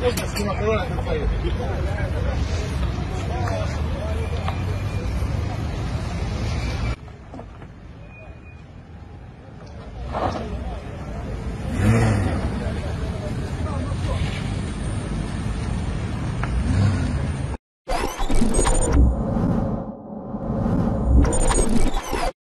Можно снимать, давай, давай.